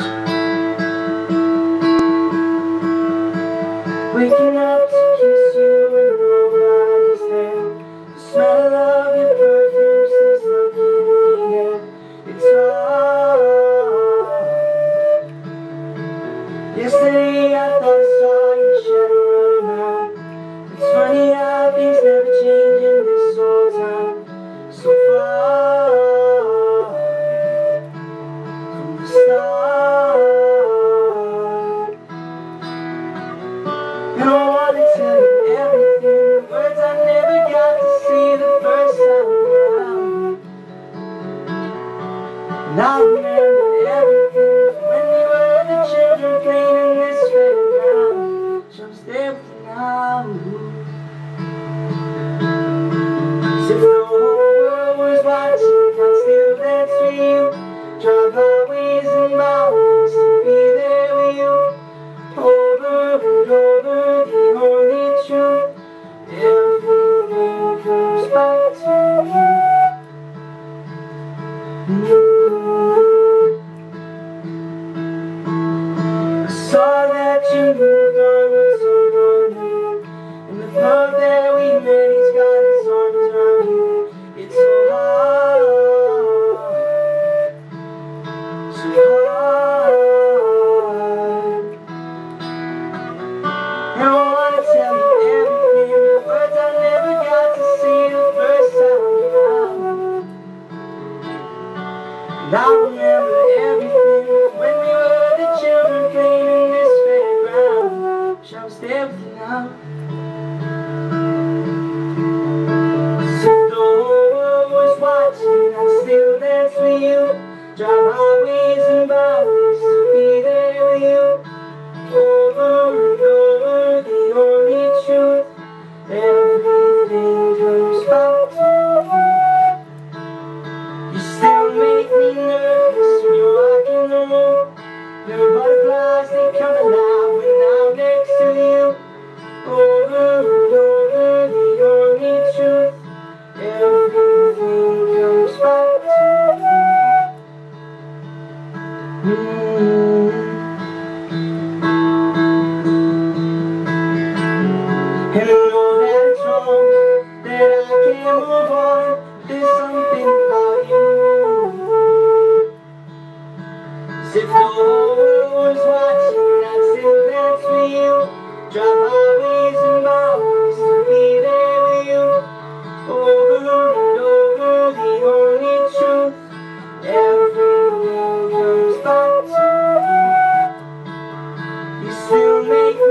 Waking up to kiss you when nobody's there The smell of your perfume stuck in the air It's hard. Yesterday I thought I saw your shadow running out It's funny Glory. Thou The butterflies, they come alive when I'm next to you. Over and over, the only truth. Everything comes back to And I know that I can't move on. There's something Drive highways and byways be there with you Over and over the only truth comes back to you You still make